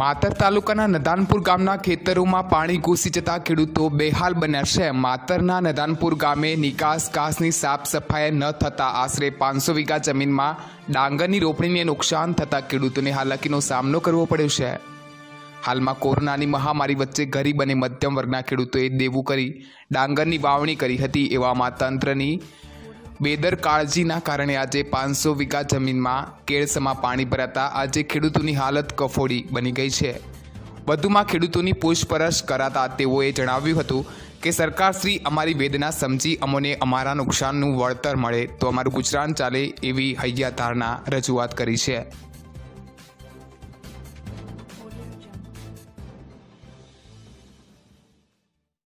માતર તાલુકાના નદાનપુર ગામના ખેતરોમાં પાણી ઘૂસી જતા ખેડૂતો બેહાલ બન્યા છે. માતરના નદાનપુર ગામે નિકાસ કાસની સાફ સફાઈ ન થતા આશરે પાંચસો વીઘા જમીનમાં ડાંગરની રોપણીને નુકસાન થતા ખેડૂતોને હાલાકીનો સામનો કરવો પડ્યો છે. હાલમાં કોરોનાની મહામારી વચ્ચે ગરીબ અને મધ્યમ વર્ગના ખેડૂતોએ દેવું કરી ડાંગરની વાવણી કરી હતી એવામાં તંત્રની બેદરકાળજીના કારણે આજે પાંચસો વીઘા જમીનમાં કેળસમાં પાણી ભરાતા આજે ખેડૂતોની હાલત કફોડી બની ગઈ છે. વધુમાં ખેડૂતોની પૂછપરછ કરાતા તેઓએ જણાવ્યું હતું કે સરકારશ્રી અમારી વેદના સમજી અમોને અમારા નુકસાનનું વળતર મળે તો અમારું ગુજરાન ચાલે એવી હૈયા ધારણા રજૂઆત કરી છે.